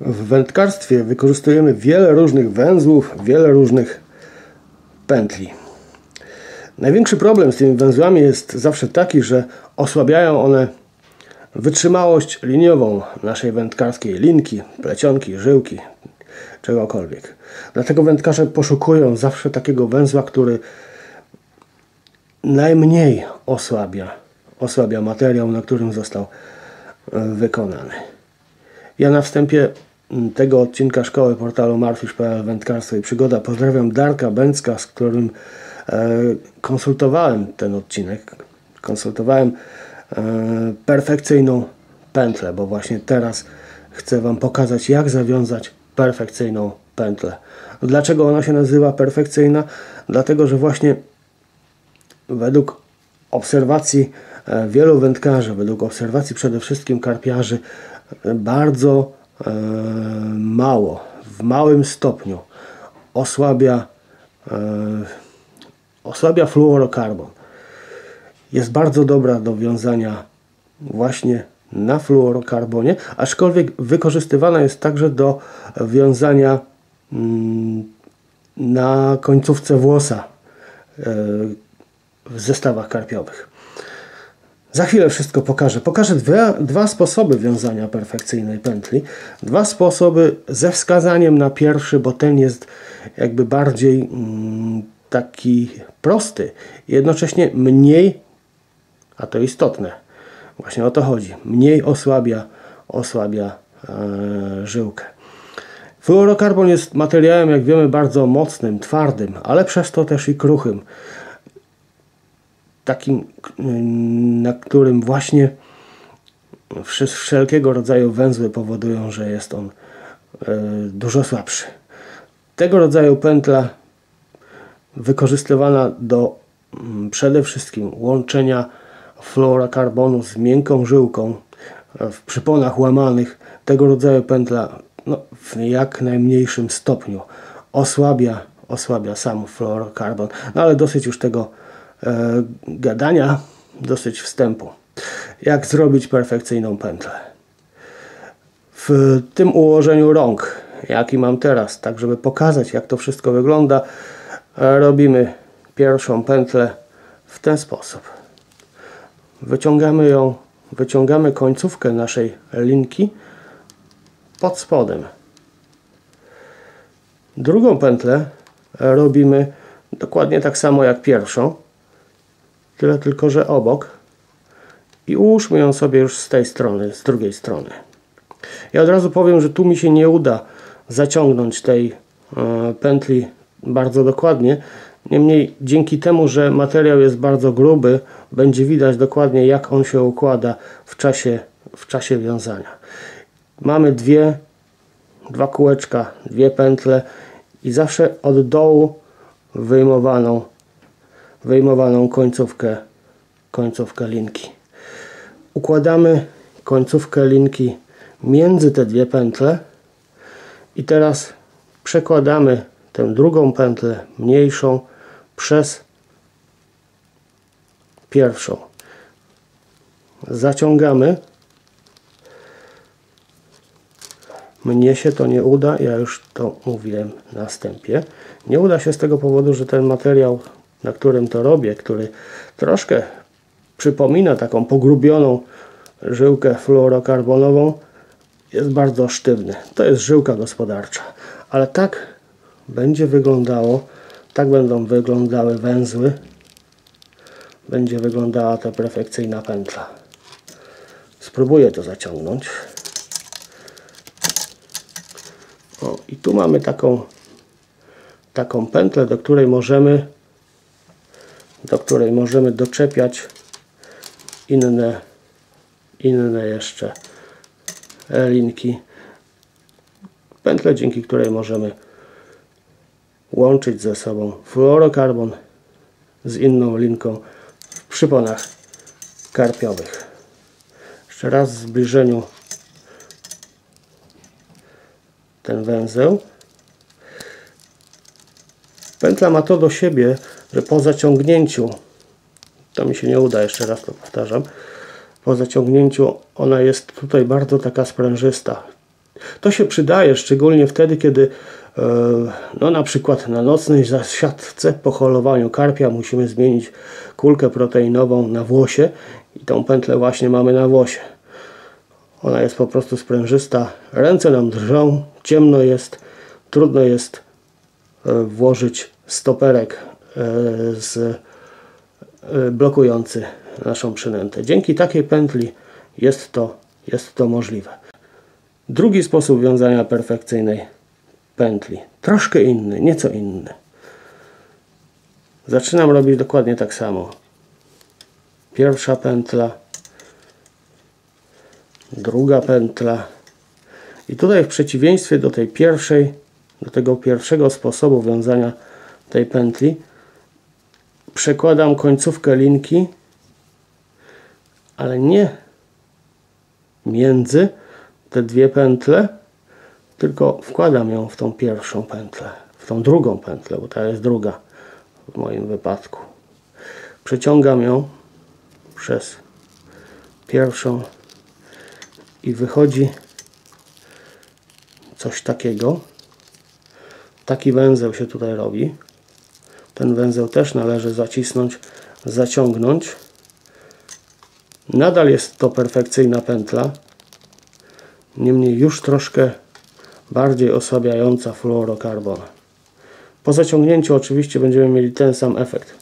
W wędkarstwie wykorzystujemy wiele różnych węzłów, wiele różnych pętli. Największy problem z tymi węzłami jest zawsze taki, że osłabiają one wytrzymałość liniową naszej wędkarskiej linki, plecionki, żyłki, czegokolwiek. Dlatego wędkarze poszukują zawsze takiego węzła, który najmniej osłabia, osłabia materiał, na którym został e, wykonany. Ja na wstępie tego odcinka szkoły portalu marfish.pl Wędkarstwo i Przygoda pozdrawiam Darka Bęcka, z którym e, konsultowałem ten odcinek. Konsultowałem e, perfekcyjną pętlę, bo właśnie teraz chcę Wam pokazać jak zawiązać perfekcyjną pętlę. Dlaczego ona się nazywa perfekcyjna? Dlatego, że właśnie według obserwacji e, wielu wędkarzy, według obserwacji przede wszystkim karpiarzy, bardzo mało, w małym stopniu osłabia, e, osłabia fluorokarbon. Jest bardzo dobra do wiązania właśnie na fluorokarbonie, aczkolwiek wykorzystywana jest także do wiązania mm, na końcówce włosa e, w zestawach karpiowych. Za chwilę wszystko pokażę. Pokażę dwa, dwa sposoby wiązania perfekcyjnej pętli. Dwa sposoby ze wskazaniem na pierwszy, bo ten jest jakby bardziej mm, taki prosty. Jednocześnie mniej, a to istotne, właśnie o to chodzi, mniej osłabia, osłabia e, żyłkę. Fluorokarbon jest materiałem, jak wiemy, bardzo mocnym, twardym, ale przez to też i kruchym takim, na którym właśnie wszelkiego rodzaju węzły powodują, że jest on e, dużo słabszy. Tego rodzaju pętla wykorzystywana do mm, przede wszystkim łączenia fluorokarbonu z miękką żyłką e, w przyponach łamanych. Tego rodzaju pętla no, w jak najmniejszym stopniu osłabia, osłabia sam fluorokarbon, no ale dosyć już tego gadania, dosyć wstępu. Jak zrobić perfekcyjną pętlę. W tym ułożeniu rąk, jaki mam teraz, tak żeby pokazać jak to wszystko wygląda, e, robimy pierwszą pętlę w ten sposób. Wyciągamy ją, wyciągamy końcówkę naszej linki pod spodem. Drugą pętlę robimy dokładnie tak samo jak pierwszą Tyle tylko, że obok. I ułóżmy ją sobie już z tej strony, z drugiej strony. Ja od razu powiem, że tu mi się nie uda zaciągnąć tej e, pętli bardzo dokładnie. Niemniej dzięki temu, że materiał jest bardzo gruby, będzie widać dokładnie jak on się układa w czasie, w czasie wiązania. Mamy dwie, dwa kółeczka, dwie pętle i zawsze od dołu wyjmowaną wyjmowaną końcówkę, końcówkę linki. Układamy końcówkę linki między te dwie pętle i teraz przekładamy tę drugą pętlę mniejszą przez pierwszą. Zaciągamy. Mnie się to nie uda, ja już to mówiłem na wstępie. Nie uda się z tego powodu, że ten materiał na którym to robię, który troszkę przypomina taką pogrubioną żyłkę fluorokarbonową, jest bardzo sztywny. To jest żyłka gospodarcza. Ale tak będzie wyglądało, tak będą wyglądały węzły, będzie wyglądała ta perfekcyjna pętla. Spróbuję to zaciągnąć. O, i tu mamy taką taką pętlę, do której możemy do której możemy doczepiać inne, inne jeszcze linki. Pętlę, dzięki której możemy łączyć ze sobą fluorokarbon z inną linką w przyponach karpiowych. Jeszcze raz w zbliżeniu ten węzeł. Pętla ma to do siebie, że po zaciągnięciu, to mi się nie uda, jeszcze raz to powtarzam, po zaciągnięciu ona jest tutaj bardzo taka sprężysta. To się przydaje szczególnie wtedy, kiedy e, no na przykład na nocnej zasiadce po holowaniu karpia musimy zmienić kulkę proteinową na włosie i tą pętlę właśnie mamy na włosie. Ona jest po prostu sprężysta, ręce nam drżą, ciemno jest, trudno jest e, włożyć stoperek e, z blokujący naszą przynętę. Dzięki takiej pętli jest to, jest to możliwe. Drugi sposób wiązania perfekcyjnej pętli. Troszkę inny, nieco inny. Zaczynam robić dokładnie tak samo. Pierwsza pętla, druga pętla. I tutaj w przeciwieństwie do tej pierwszej, do tego pierwszego sposobu wiązania tej pętli, przekładam końcówkę linki, ale nie między te dwie pętle, tylko wkładam ją w tą pierwszą pętlę, w tą drugą pętlę, bo ta jest druga w moim wypadku. Przeciągam ją przez pierwszą i wychodzi coś takiego. Taki węzeł się tutaj robi. Ten węzeł też należy zacisnąć, zaciągnąć. Nadal jest to perfekcyjna pętla, niemniej już troszkę bardziej osłabiająca fluorokarbon. Po zaciągnięciu oczywiście będziemy mieli ten sam efekt.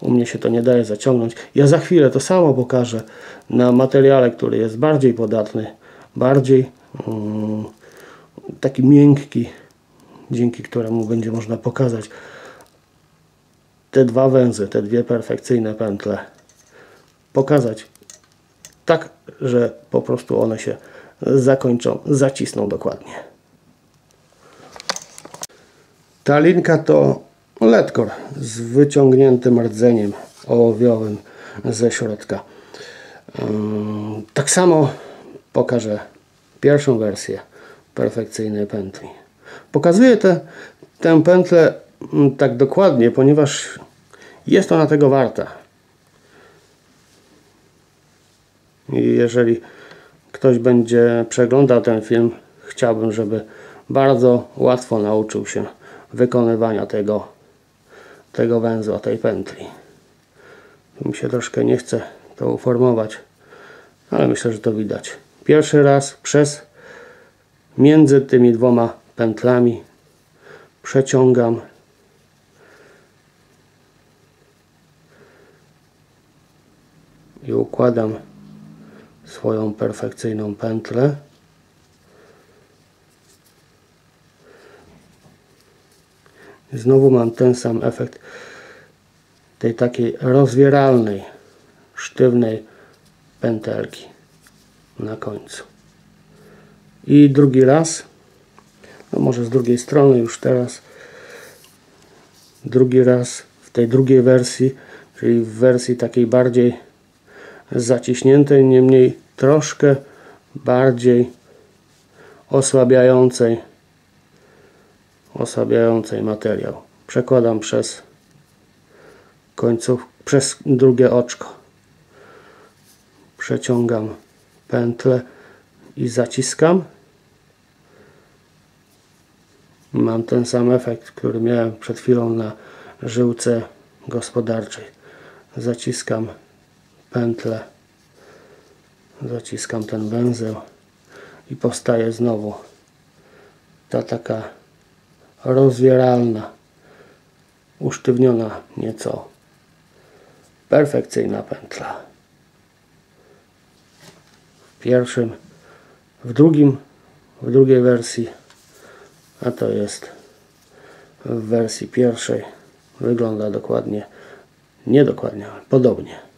U mnie się to nie daje zaciągnąć. Ja za chwilę to samo pokażę na materiale, który jest bardziej podatny, bardziej um, taki miękki, dzięki któremu będzie można pokazać te dwa węzy, te dwie perfekcyjne pętle pokazać tak, że po prostu one się zakończą, zacisną dokładnie. Ta linka to letkor z wyciągniętym rdzeniem ołowiowym ze środka. Tak samo pokażę pierwszą wersję perfekcyjnej pętli. Pokazuję te, tę pętlę tak dokładnie, ponieważ jest ona tego warta. I jeżeli ktoś będzie przeglądał ten film, chciałbym, żeby bardzo łatwo nauczył się wykonywania tego, tego węzła, tej pętli. Mi się troszkę nie chce to uformować, ale myślę, że to widać. Pierwszy raz przez między tymi dwoma pętlami przeciągam i układam swoją perfekcyjną pętlę. Znowu mam ten sam efekt tej takiej rozwieralnej, sztywnej pętelki na końcu. I drugi raz, no może z drugiej strony już teraz, drugi raz w tej drugiej wersji, czyli w wersji takiej bardziej zaciśniętej, niemniej troszkę bardziej osłabiającej osłabiającej materiał. Przekładam przez końców, przez drugie oczko. Przeciągam pętlę i zaciskam. Mam ten sam efekt, który miałem przed chwilą na żyłce gospodarczej. Zaciskam pętlę zaciskam ten węzeł i powstaje znowu ta taka rozwieralna usztywniona nieco perfekcyjna pętla. W pierwszym w drugim w drugiej wersji a to jest w wersji pierwszej wygląda dokładnie nie dokładnie, ale podobnie